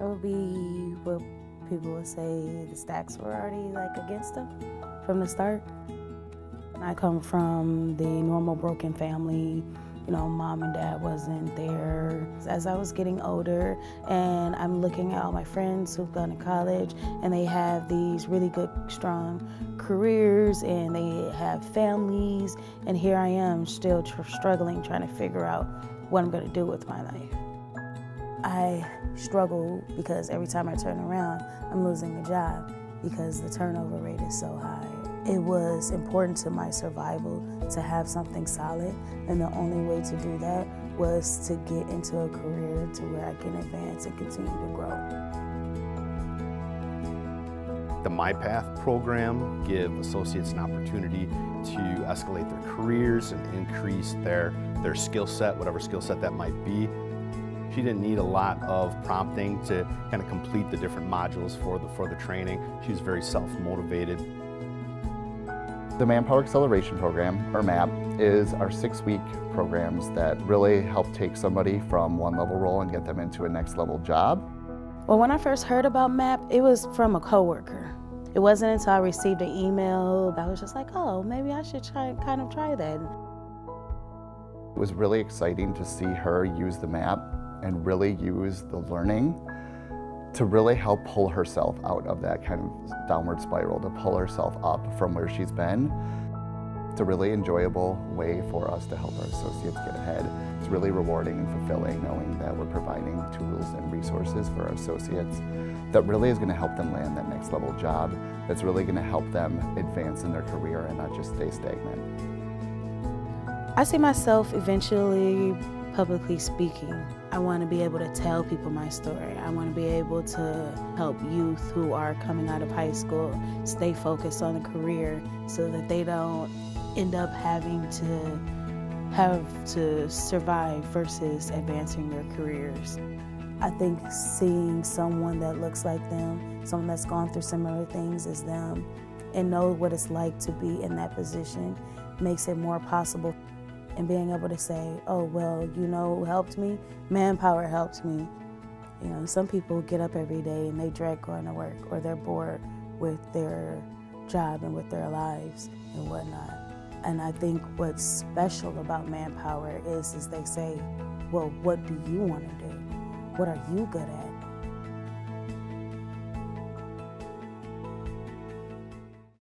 It would be what people would say the stacks were already like against them from the start. I come from the normal broken family. You know, mom and dad wasn't there. As I was getting older and I'm looking at all my friends who've gone to college and they have these really good, strong careers and they have families, and here I am still struggling, trying to figure out what I'm gonna do with my life. I struggle because every time I turn around, I'm losing a job because the turnover rate is so high. It was important to my survival to have something solid, and the only way to do that was to get into a career to where I can advance and continue to grow. The MyPath program give associates an opportunity to escalate their careers and increase their, their skill set, whatever skill set that might be. She didn't need a lot of prompting to kind of complete the different modules for the, for the training. She was very self-motivated. The Manpower Acceleration Program, or MAP, is our six-week programs that really help take somebody from one level role and get them into a next level job. Well, when I first heard about MAP, it was from a coworker. It wasn't until I received an email that I was just like, oh, maybe I should try, kind of try that. It was really exciting to see her use the MAP and really use the learning to really help pull herself out of that kind of downward spiral, to pull herself up from where she's been. It's a really enjoyable way for us to help our associates get ahead. It's really rewarding and fulfilling knowing that we're providing tools and resources for our associates that really is going to help them land that next level job, that's really going to help them advance in their career and not just stay stagnant. I see myself eventually publicly speaking. I want to be able to tell people my story. I want to be able to help youth who are coming out of high school stay focused on a career so that they don't end up having to have to survive versus advancing their careers. I think seeing someone that looks like them, someone that's gone through similar things as them, and know what it's like to be in that position makes it more possible and being able to say, oh, well, you know helped me? Manpower helped me. You know, some people get up every day and they dread going to work or they're bored with their job and with their lives and whatnot. And I think what's special about Manpower is, is they say, well, what do you want to do? What are you good at?